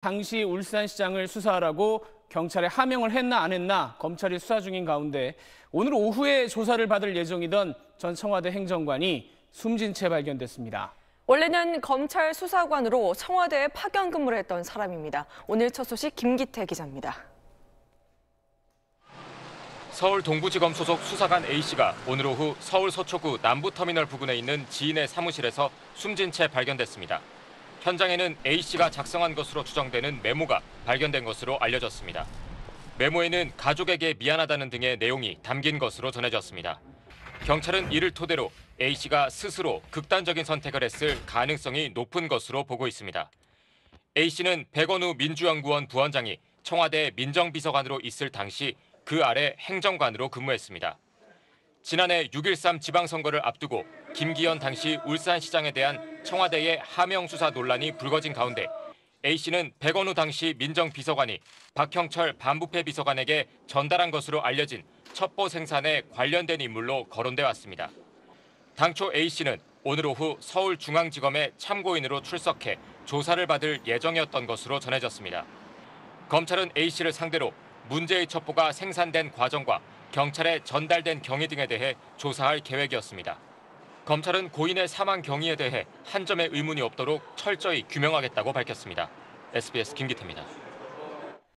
당시 울산시장을 수사하라고 경찰에 하명을 했나 안 했나 검찰이 수사 중인 가운데 오늘 오후에 조사를 받을 예정이던 전 청와대 행정관이 숨진 채 발견됐습니다. 원래는 검찰 수사관으로 청와대에 파견 근무를 했던 사람입니다. 오늘 첫 소식 김기태 기자입니다. 서울 동부지검 소속 수사관 A씨가 오늘 오후 서울 서초구 남부터미널 부근에 있는 지인의 사무실에서 숨진 채 발견됐습니다. 현장에는 A씨가 작성한 것으로 추정되는 메모가 발견된 것으로 알려졌습니다. 메모에는 가족에게 미안하다는 등의 내용이 담긴 것으로 전해졌습니다. 경찰은 이를 토대로 A씨가 스스로 극단적인 선택을 했을 가능성이 높은 것으로 보고 있습니다. A씨는 백원우 민주연구원 부원장이 청와대 민정비서관으로 있을 당시 그 아래 행정관으로 근무했습니다. 지난해 6.13 지방선거를 앞두고 김기현 당시 울산시장에 대한 청와대의 하명 수사 논란이 불거진 가운데 A씨는 백원우 당시 민정비서관이 박형철 반부패 비서관에게 전달한 것으로 알려진 첩보 생산에 관련된 인물로 거론돼 왔습니다. 당초 A씨는 오늘 오후 서울중앙지검에 참고인으로 출석해 조사를 받을 예정이었던 것으로 전해졌습니다. 검찰은 A씨를 상대로 문제의 첩보가 생산된 과정과 경찰에 전달된 경위 등에 대해 조사할 계획이었습니다. 검찰은 고인의 사망 경위에 대해 한 점의 의문이 없도록 철저히 규명하겠다고 밝혔습니다. SBS 김기태입니다.